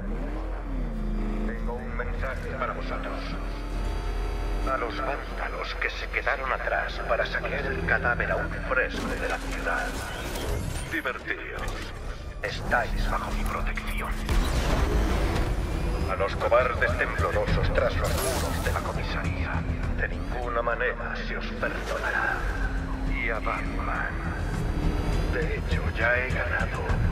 Tengo un mensaje para vosotros. A los vándalos que se quedaron atrás para saquear el cadáver aún fresco de la ciudad. Divertíos. Estáis bajo mi protección. A los cobardes temblorosos tras los muros de la comisaría. De ninguna manera se os perdonará. Y a Batman. De hecho, ya he ganado.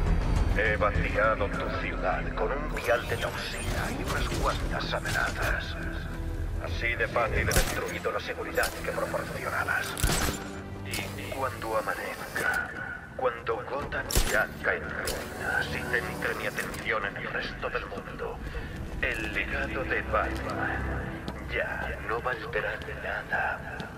He vaciado tu ciudad con un vial de toxina y unas cuantas amenazas. Así de fácil he destruido la seguridad que proporcionabas. Y cuando amanezca, cuando Gotham ya cae en ruinas y centre mi atención en el resto del mundo, el legado de Batman ya no valdrá nada.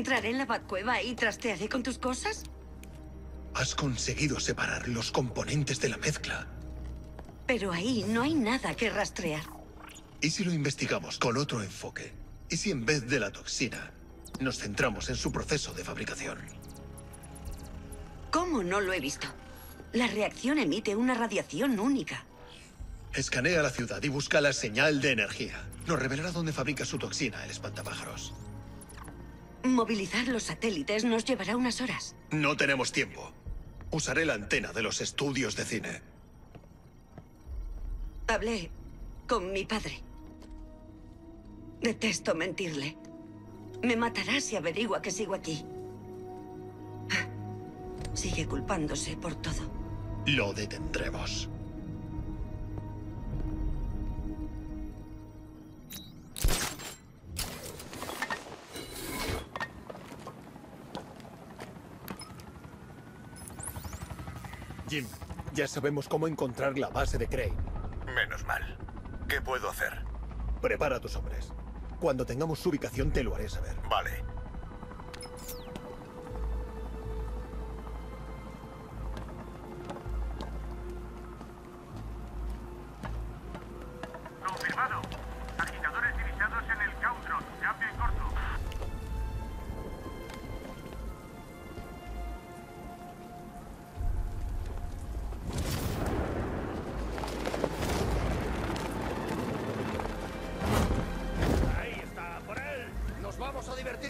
¿Entraré en la Batcueva y trastearé con tus cosas? Has conseguido separar los componentes de la mezcla. Pero ahí no hay nada que rastrear. ¿Y si lo investigamos con otro enfoque? ¿Y si en vez de la toxina nos centramos en su proceso de fabricación? ¿Cómo no lo he visto? La reacción emite una radiación única. Escanea la ciudad y busca la señal de energía. Nos revelará dónde fabrica su toxina, el espantapájaros. Movilizar los satélites nos llevará unas horas. No tenemos tiempo. Usaré la antena de los estudios de cine. Hablé con mi padre. Detesto mentirle. Me matará si averigua que sigo aquí. Ah, Sigue culpándose por todo. Lo detendremos. Jim, ya sabemos cómo encontrar la base de Crane. Menos mal. ¿Qué puedo hacer? Prepara a tus hombres. Cuando tengamos su ubicación te lo haré saber. Vale.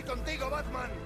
Contigo, Batman!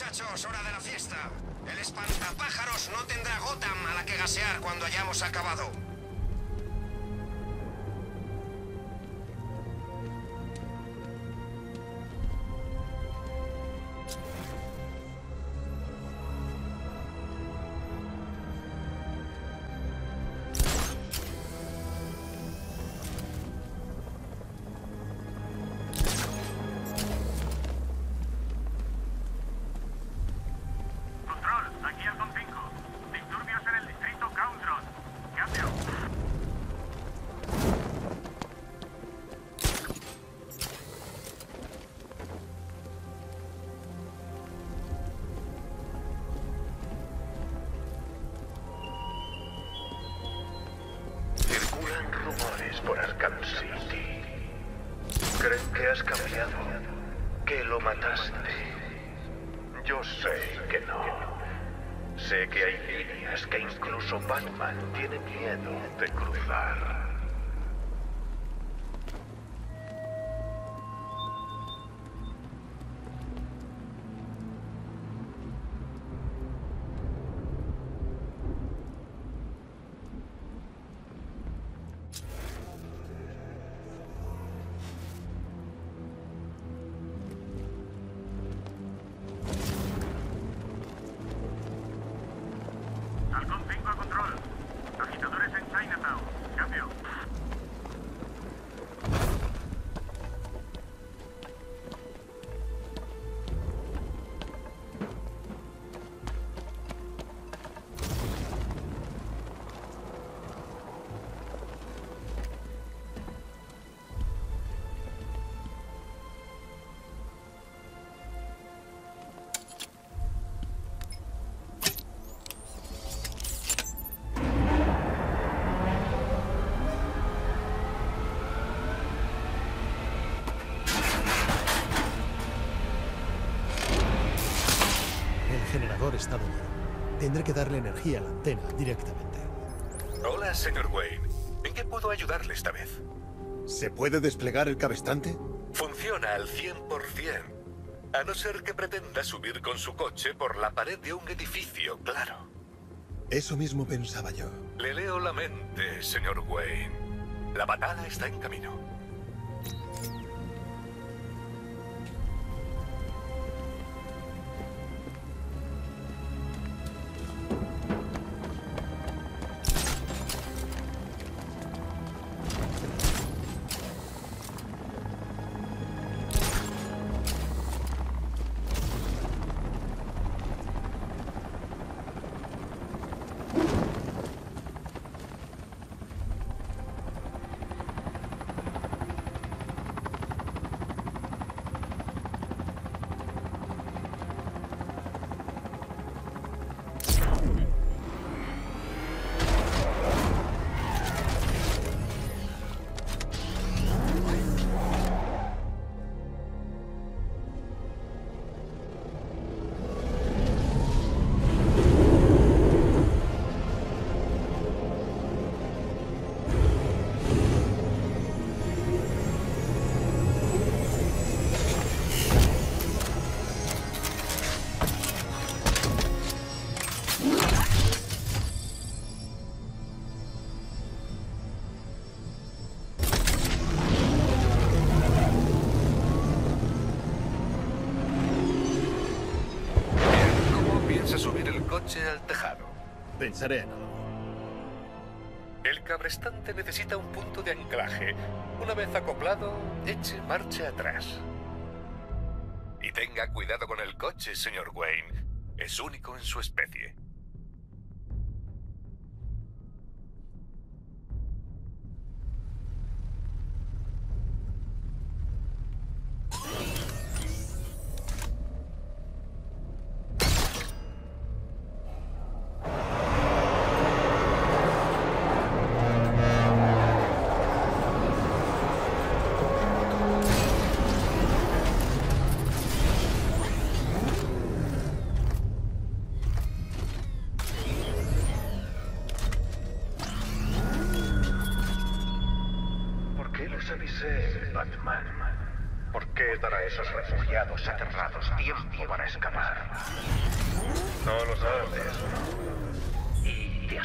Muchachos, hora de la fiesta. El espantapájaros no tendrá Gotham a la que gasear cuando hayamos acabado. Está dañado. Tendré que darle energía a la antena directamente. Hola, señor Wayne. ¿En qué puedo ayudarle esta vez? ¿Se puede desplegar el cabestante? Funciona al 100%. A no ser que pretenda subir con su coche por la pared de un edificio, claro. Eso mismo pensaba yo. Le leo la mente, señor Wayne. La batalla está en camino. Pensaré en algo. El cabrestante necesita un punto de anclaje. Una vez acoplado, eche marcha atrás. Y tenga cuidado con el coche, señor Wayne. Es único en su especie. Y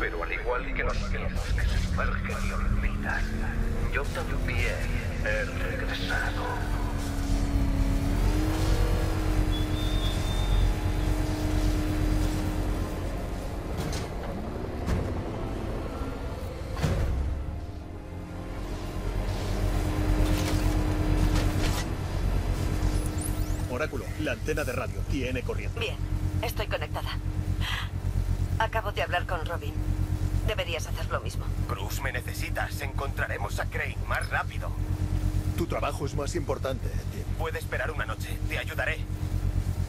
Pero al igual que los que se sumergen y olvidan, yo también he regresado. Oráculo, la antena de radio tiene corriente. Bien, estoy conectada. Acabo de hablar con Robin. Deberías hacer lo mismo. Cruz, me necesitas. Encontraremos a Crane más rápido. Tu trabajo es más importante, Tim. Puede esperar una noche. Te ayudaré.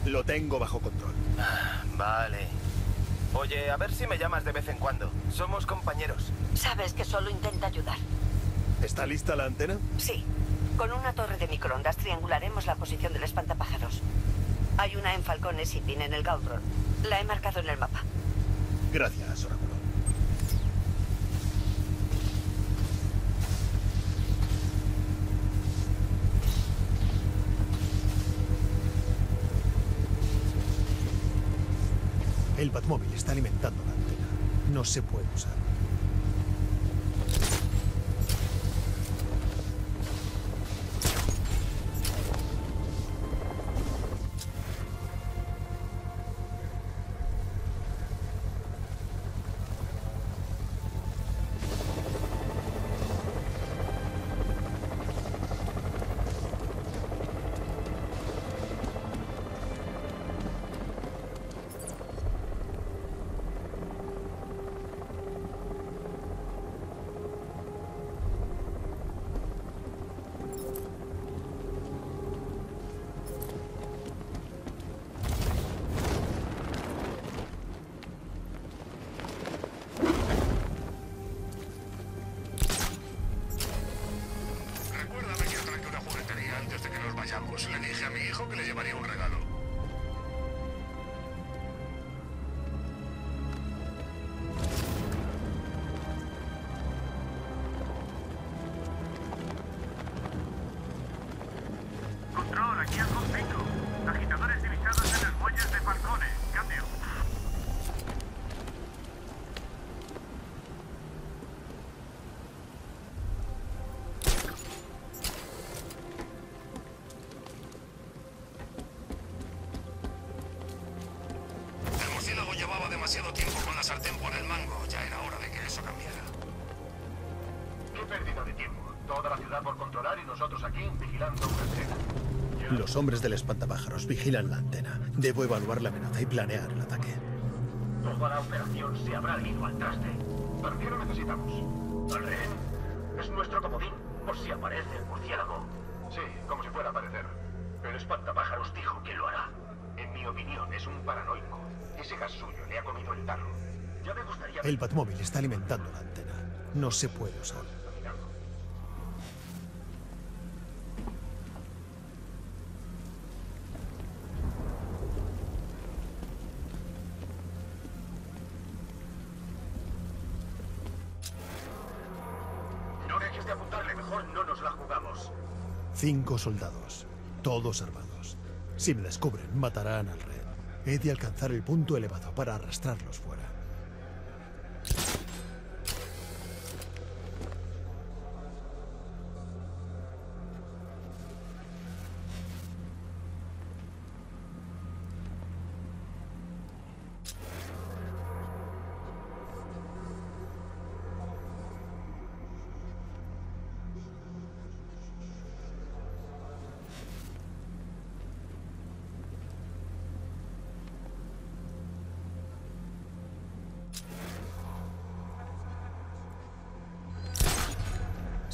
Lo tengo bajo control. Vale. Oye, a ver si me llamas de vez en cuando. Somos compañeros. Sabes que solo intenta ayudar. ¿Está lista la antena? Sí. Con una torre de microondas triangularemos la posición del espantapájaros. Hay una en Falcone Shipping en el Gauntron. La he marcado en el mapa. Gracias, Oráculo. El Batmóvil está alimentando la antena. No se puede usar. Los hombres del espantapájaros vigilan la antena. Debo evaluar la amenaza y planear el ataque. Toda la operación se habrá ido al traste. ¿Para qué lo necesitamos? ¿Al rehén? Es nuestro comodín, por si aparece el murciélago. Sí, como si fuera a aparecer. El espantapájaros dijo que lo hará. En mi opinión, es un paranoico. Ese gas suyo le ha comido el tarro. Ya me gustaría... El Batmóvil está alimentando la antena. No se puede usar. No dejes de apuntarle, mejor no nos la jugamos. Cinco soldados, todos armados. Si me descubren, matarán al rey. He de alcanzar el punto elevado para arrastrarlos fuera.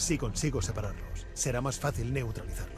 Si consigo separarlos, será más fácil neutralizarlos.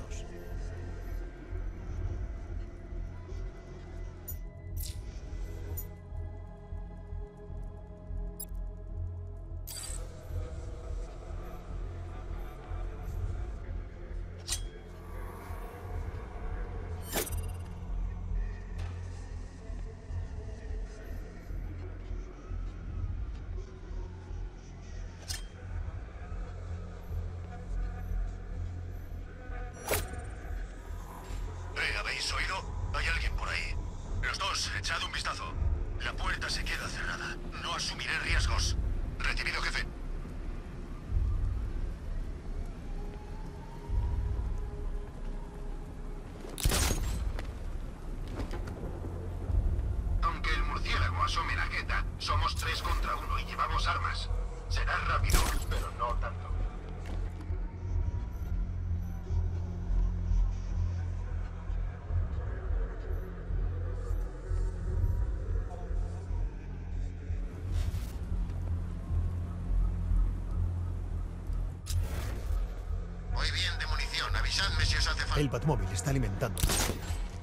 El Batmóvil está alimentando.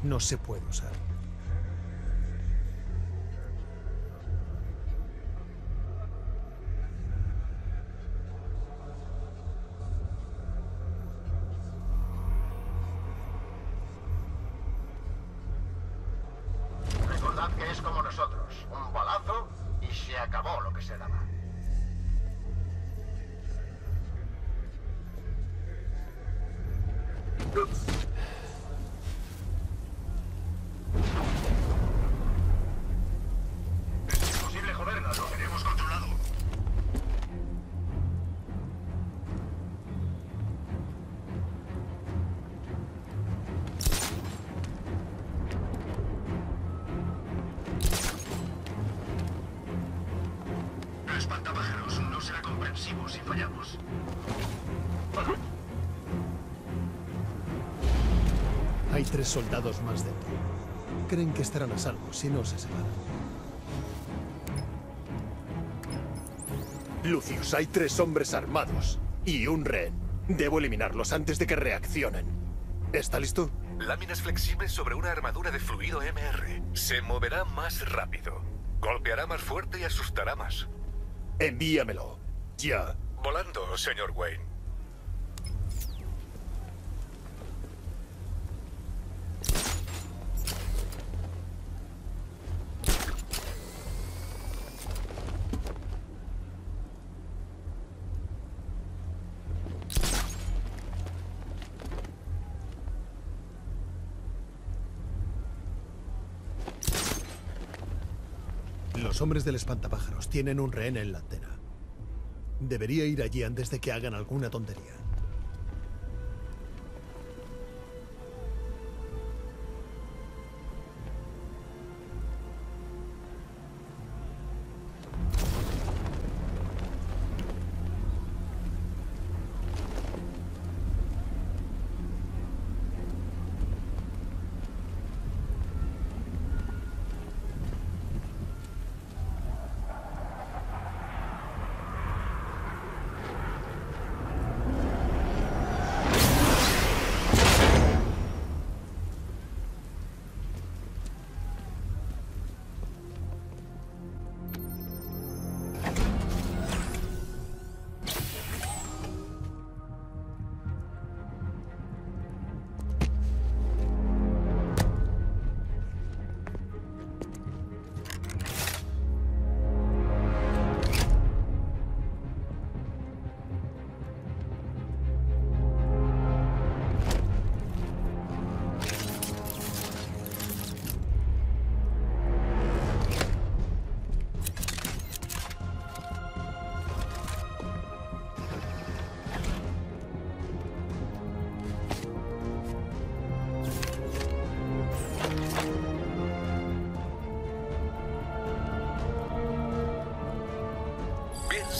No se puede usar. Tres soldados más dentro. Creen que estarán a salvo si no se separan. Lucius, hay tres hombres armados y un rehén. Debo eliminarlos antes de que reaccionen. ¿Está listo? Láminas flexibles sobre una armadura de fluido MR. Se moverá más rápido. Golpeará más fuerte y asustará más. Envíamelo. Ya. Volando, señor Wayne. Los hombres del espantapájaros tienen un rehén en la antena. Debería ir allí antes de que hagan alguna tontería.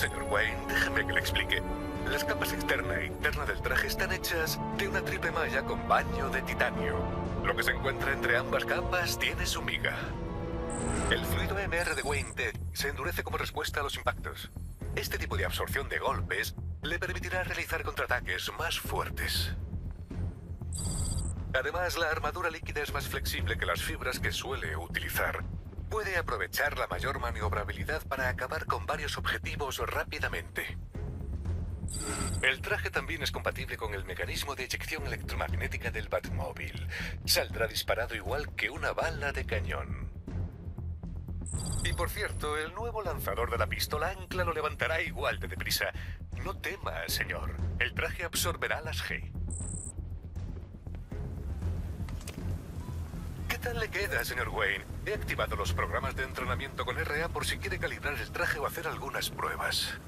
Señor Wayne, déjeme que le explique. Las capas externa e interna del traje están hechas de una triple malla con baño de titanio. Lo que se encuentra entre ambas capas tiene su miga. El fluido MR de Wayne Tech se endurece como respuesta a los impactos. Este tipo de absorción de golpes le permitirá realizar contraataques más fuertes. Además, la armadura líquida es más flexible que las fibras que suele utilizar. Puede aprovechar la mayor maniobrabilidad para acabar con varios objetivos rápidamente. El traje también es compatible con el mecanismo de eyección electromagnética del Batmóvil. Saldrá disparado igual que una bala de cañón. Y por cierto, el nuevo lanzador de la pistola ancla lo levantará igual de deprisa. No tema, señor. El traje absorberá las G. ¿Qué tal le queda, señor Wayne? He activado los programas de entrenamiento con RA por si quiere calibrar el traje o hacer algunas pruebas.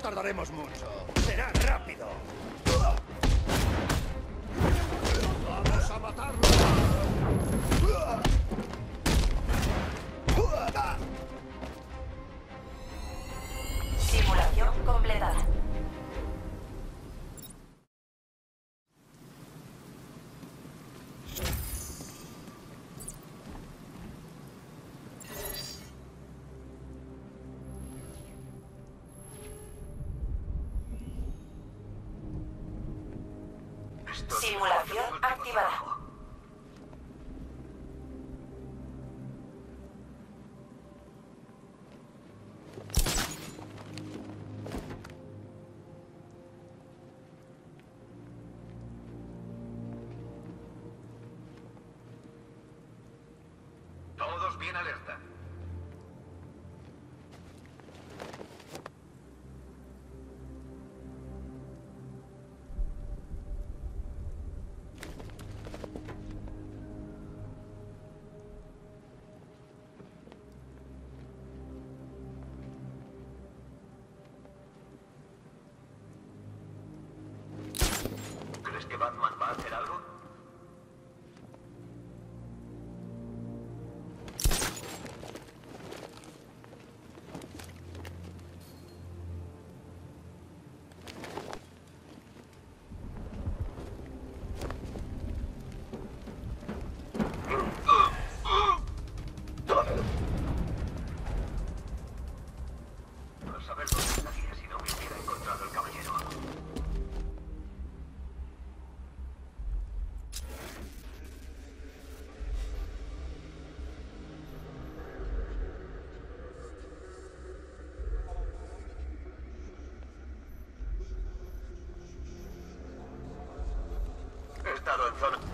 Tardaremos mucho. Será rápido. Vamos a matarlo. Simulación completada. Batman va a hacer algo? Ладно.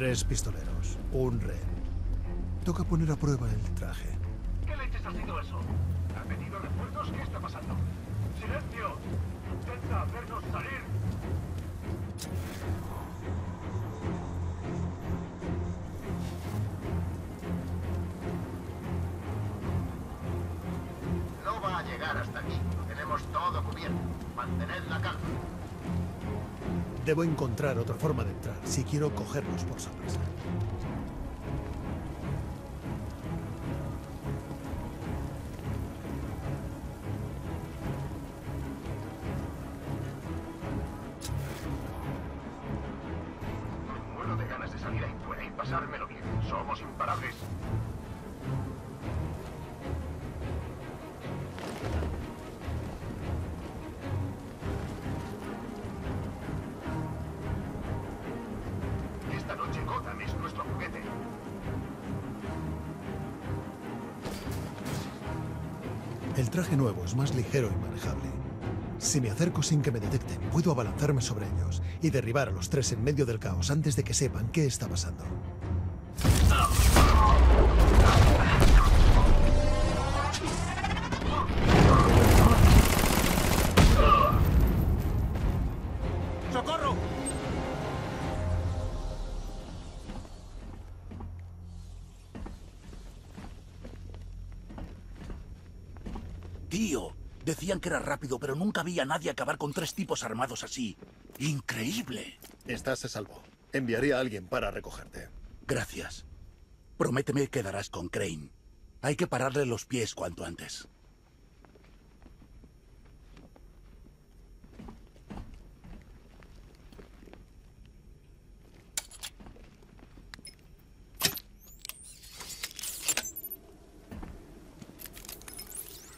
Tres pistoleros, un rehén. Toca poner a prueba el traje. ¿Qué leches ha sido eso? ¿Ha venido refuerzos? ¿Qué está pasando? ¡Silencio! Intenta hacernos salir. Debo encontrar otra forma de entrar si quiero cogerlos por sorpresa. El traje nuevo es más ligero y manejable. Si me acerco sin que me detecten, puedo abalanzarme sobre ellos y derribar a los tres en medio del caos antes de que sepan qué está pasando. Decían que era rápido, pero nunca vi a nadie acabar con tres tipos armados así. Increíble. Estás a salvo. Enviaré a alguien para recogerte. Gracias. Prométeme que darás con Crane. Hay que pararle los pies cuanto antes.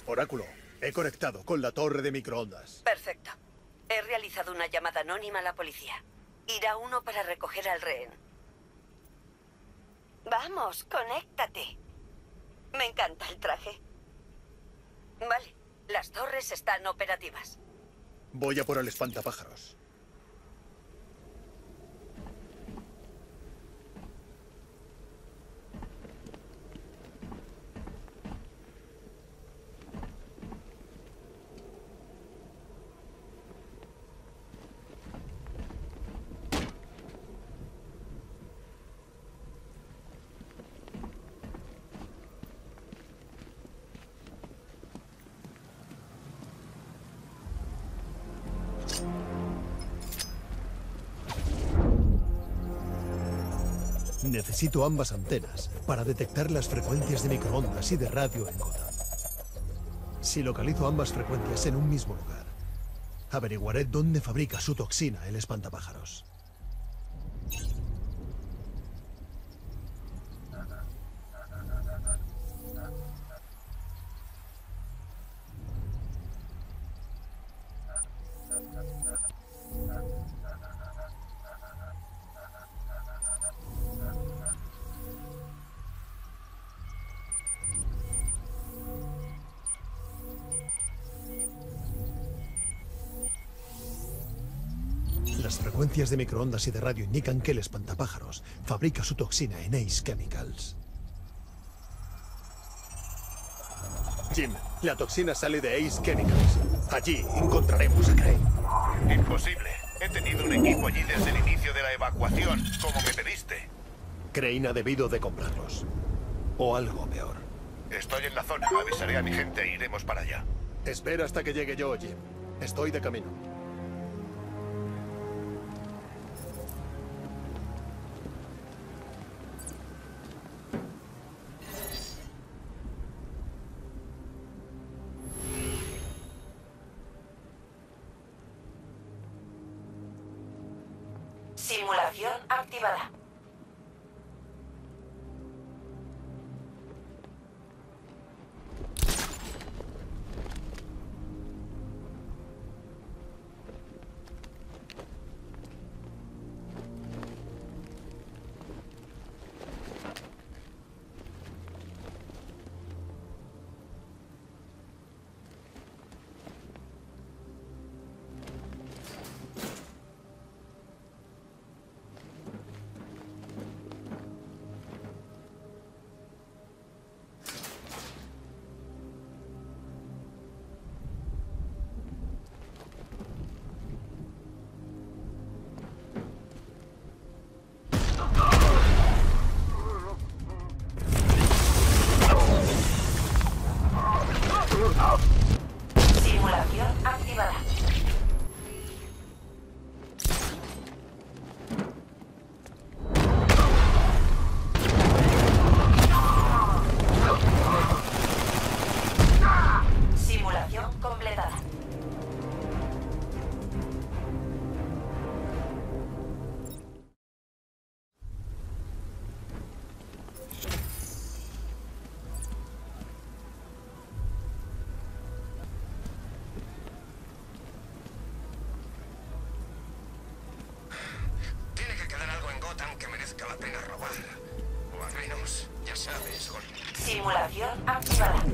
Oráculo, he conectado con la torre de microondas. Perfecto. He realizado una llamada anónima a la policía. Irá uno para recoger al rehén. Vamos, conéctate. Me encanta el traje. Vale, las torres están operativas. Voy a por el espantapájaros. Necesito ambas antenas para detectar las frecuencias de microondas y de radio en Gotham. Si localizo ambas frecuencias en un mismo lugar, averiguaré dónde fabrica su toxina el espantapájaros. Frecuencias de microondas y de radio indican que el espantapájaros fabrica su toxina en Ace Chemicals. Jim, la toxina sale de Ace Chemicals. Allí encontraremos a Crane. Imposible. He tenido un equipo allí desde el inicio de la evacuación, como me pediste. Crane ha debido de comprarlos. O algo peor. Estoy en la zona. Avisaré a mi gente e iremos para allá. Espera hasta que llegue yo, Jim. Estoy de camino. Simulación activada. Nunca la pega robar. O al menos, ya sabes. Simulación activada.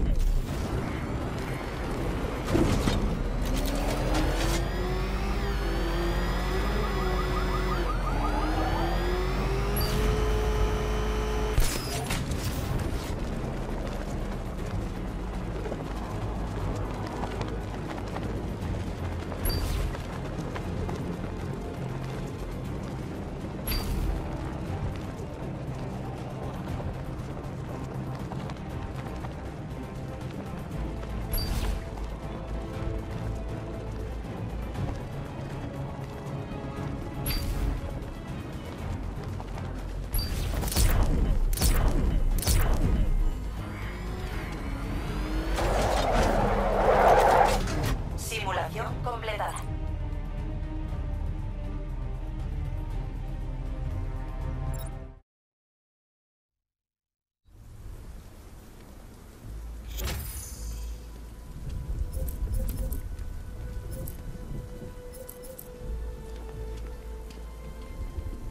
Completada.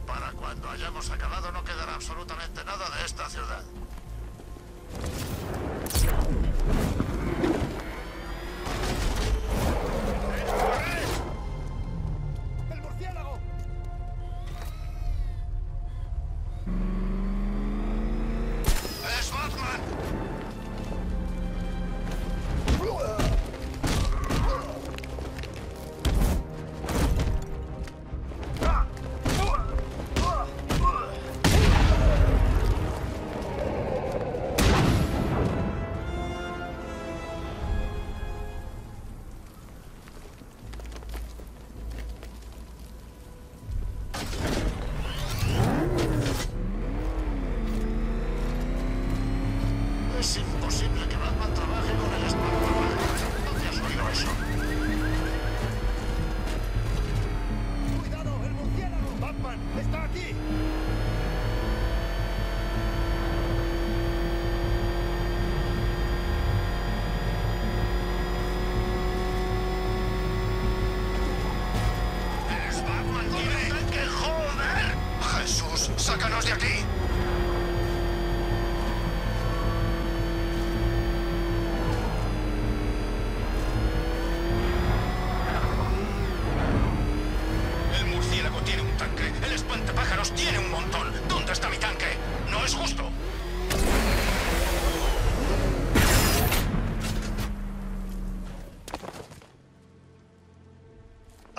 Para cuando hayamos acabado no quedará absolutamente nada de esta ciudad.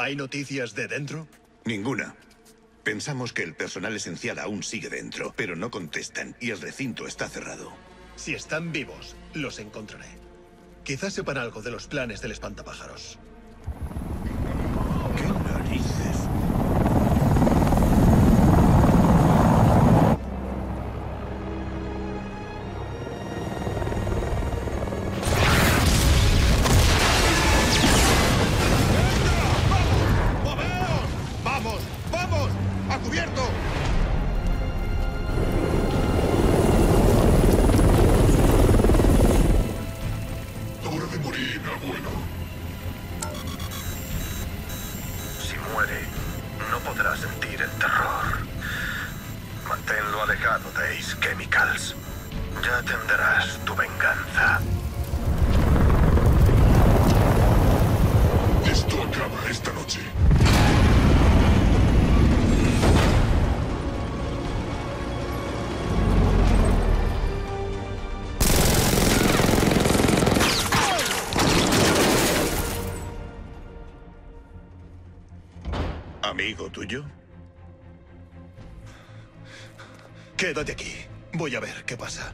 ¿Hay noticias de dentro? Ninguna. Pensamos que el personal esencial aún sigue dentro, pero no contestan y el recinto está cerrado. Si están vivos, los encontraré. Quizás sepan algo de los planes del espantapájaros. ¡A ¿Amigo tuyo? Quédate aquí. Voy a ver qué pasa.